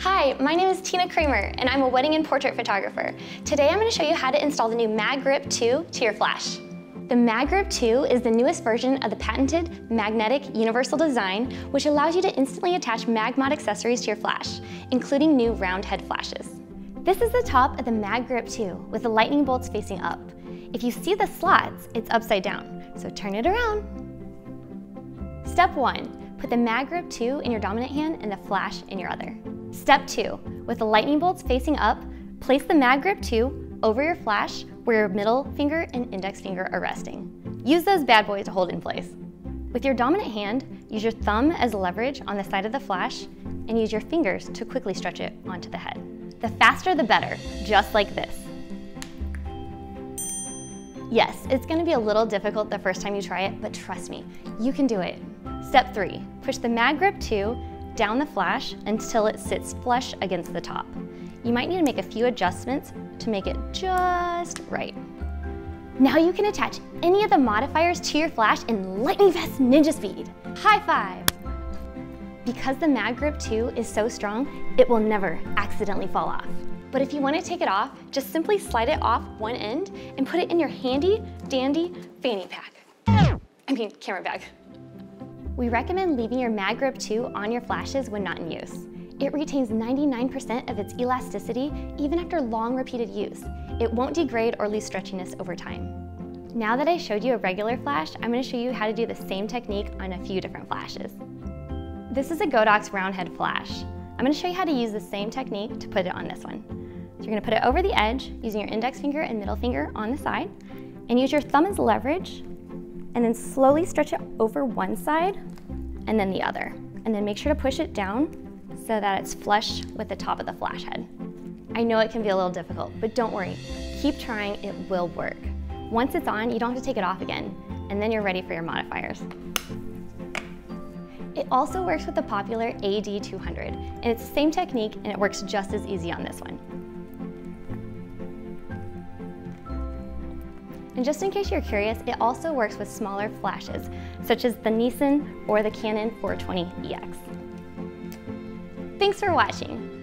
Hi, my name is Tina Kramer, and I'm a wedding and portrait photographer. Today I'm going to show you how to install the new MagGrip 2 to your flash. The MagGrip 2 is the newest version of the patented magnetic universal design, which allows you to instantly attach MagMod accessories to your flash, including new round head flashes. This is the top of the MagGrip 2 with the lightning bolts facing up. If you see the slots, it's upside down, so turn it around. Step 1. Put the MagGrip 2 in your dominant hand and the flash in your other. Step 2. With the lightning bolts facing up, place the MagGrip 2 over your flash where your middle finger and index finger are resting. Use those bad boys to hold in place. With your dominant hand, use your thumb as leverage on the side of the flash and use your fingers to quickly stretch it onto the head. The faster the better, just like this. Yes, it's gonna be a little difficult the first time you try it, but trust me, you can do it. Step three, push the MagGrip 2 down the flash until it sits flush against the top. You might need to make a few adjustments to make it just right. Now you can attach any of the modifiers to your flash in lightning fast ninja speed. High five! Because the MagGrip 2 is so strong, it will never accidentally fall off. But if you want to take it off, just simply slide it off one end and put it in your handy dandy fanny pack. I mean, camera bag. We recommend leaving your MagGrip 2 on your flashes when not in use. It retains 99% of its elasticity even after long repeated use. It won't degrade or lose stretchiness over time. Now that I showed you a regular flash, I'm going to show you how to do the same technique on a few different flashes. This is a Godox round head flash. I'm going to show you how to use the same technique to put it on this one. So you're gonna put it over the edge using your index finger and middle finger on the side and use your thumb as leverage and then slowly stretch it over one side and then the other. And then make sure to push it down so that it's flush with the top of the flash head. I know it can be a little difficult, but don't worry. Keep trying, it will work. Once it's on, you don't have to take it off again, and then you're ready for your modifiers. It also works with the popular AD200, and it's the same technique and it works just as easy on this one. And just in case you're curious, it also works with smaller flashes, such as the Nissin or the Canon 420EX. Thanks for watching.